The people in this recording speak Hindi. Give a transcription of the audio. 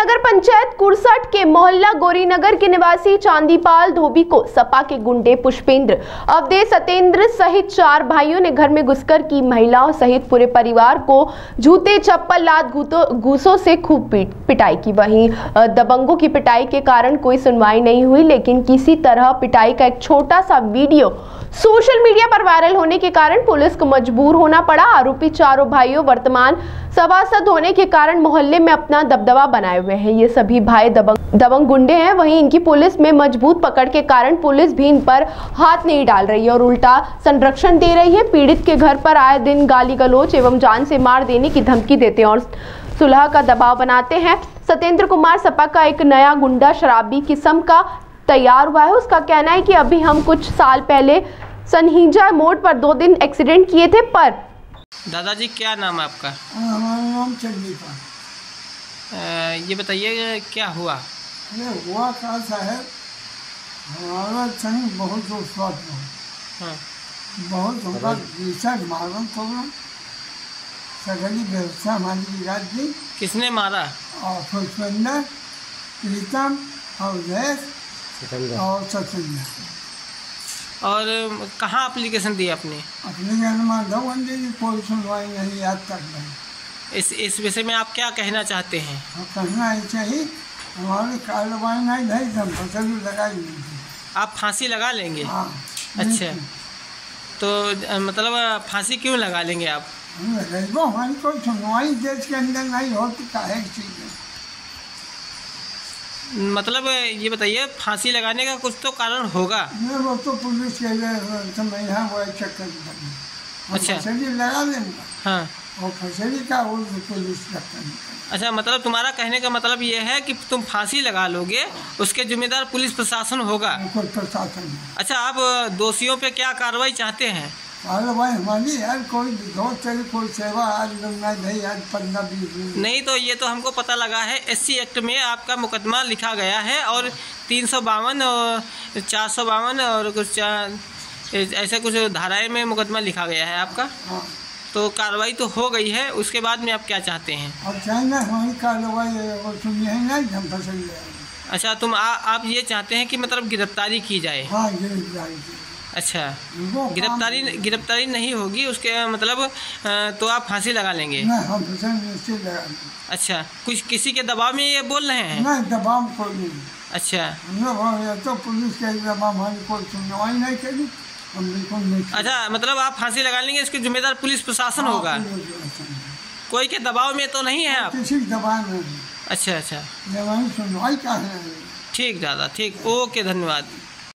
पंचायत कुरसठ के मोहल्ला गोरीनगर के निवासी चांदीपाल धोबी को सपा के गुंडे पुष्पेंद्र। अवधेश सतेंद्र सहित चार भाइयों ने घर में घुसकर की महिलाओं सहित पूरे परिवार को जूते, चप्पल, लात घूसों से खूब पीट पिटाई की। वहीं दबंगों की पिटाई के कारण कोई सुनवाई नहीं हुई, लेकिन किसी तरह पिटाई का एक छोटा सा वीडियो सोशल मीडिया पर वायरल होने के कारण पुलिस को मजबूर होना पड़ा। आरोपी चारों भाइयों वर्तमान सभासद होने के कारण मोहल्ले में अपना दबदबा बनाए हुए हैं। ये सभी भाई दबंग दबंग गुंडे हैं। वहीं इनकी पुलिस में मज़बूत पकड़ के कारण पुलिस भी इन पर हाथ नहीं डाल रही है और उल्टा संरक्षण दे रही है। पीड़ित के घर पर आए दिन गाली गलोच एवं जान से मार देने की धमकी देते हैं और सुलह का दबाव बनाते हैं। सत्येंद्र कुमार सपा का एक नया गुंडा शराबी किस्म का तैयार हुआ है। उसका कहना है कि अभी हम कुछ साल पहले सनहीजा मोड़ पर दो दिन एक्सीडेंट किए थे पर दादाजी क्या नाम है आपका? हमारा नाम चंदीपा ये बताइए क्या हुआ? अरे हुआ का साहब हमारा संग बहुत दोस्ताद हो हाँ। बहुत पीछा मालूम थोड़ा सगली व्यवस्था हमारी बिगाड़ दी किसने मारा? और पुष्पेंद्र प्रीतम और अवधेश और सत्येंद्र और कहाँ एप्लीकेशन दी आपने? अपने घर में दो कोई सुनवाई नहीं आज तक नहीं। इस इस विषय में आप क्या कहना चाहते हैं? और कहना ही चाहिए। हमारी कार्रवाई नहीं नहीं हम फ़सल भी नहीं थी। आप फांसी लगा लेंगे? हाँ अच्छा। तो मतलब फांसी क्यों लगा लेंगे आप? गरीबों हमारी कोई सुनवाई देश के अंदर नहीं होती काहे चीज़ मतलब ये बताइए फांसी लगाने का कुछ तो कारण होगा। वो तो पुलिस के लिए समझा एक चक्कर अच्छा। फसली लगा देंगे हाँ। और फसली का वो पुलिस चक्कर अच्छा मतलब तुम्हारा कहने का मतलब ये है कि तुम फांसी लगा लोगे उसके जिम्मेदार पुलिस प्रशासन होगा। प्रशासन। अच्छा आप दोषियों पे क्या कार्रवाई चाहते हैं? कार्रवाई हमारी यार कोई बहुत सारी कोई सेवा आज गंगा नहीं आज पंद्रह बीस नहीं तो ये तो हमको पता लगा है एससी एक्ट में आपका मुकदमा लिखा गया है और तीन सौ बावन और चार सौ बावन और कुछ ऐसे कुछ धाराएँ में मुकदमा लिखा गया है आपका? हाँ। तो कार्रवाई तो हो गई है उसके बाद में आप क्या चाहते हैं? अब चाहे हमारी कार्रवाई सुनिए नहीं हम फ़सल अच्छा तुम आ, आप ये चाहते हैं कि मतलब गिरफ्तारी की जाए? हाँ जाएगी अच्छा। गिरफ्तारी गिरफ्तारी नहीं होगी उसके मतलब तो आप फांसी लगा लेंगे। नहीं हम लगा अच्छा कुछ किसी के दबाव में ये बोल रहे हैं? नहीं दबाव कोई नहीं। अच्छा। तो पुलिस के दबाव हमारी कोई सुनवाई नहीं करी हम बिल्कुल नहीं अच्छा मतलब आप फांसी लगा लेंगे इसके जिम्मेदार पुलिस प्रशासन हाँ, होगा। कोई के दबाव में तो नहीं है आप? किसी दबाव में अच्छा अच्छा। सुनवाई का है। ठीक दादा ठीक। ओके धन्यवाद।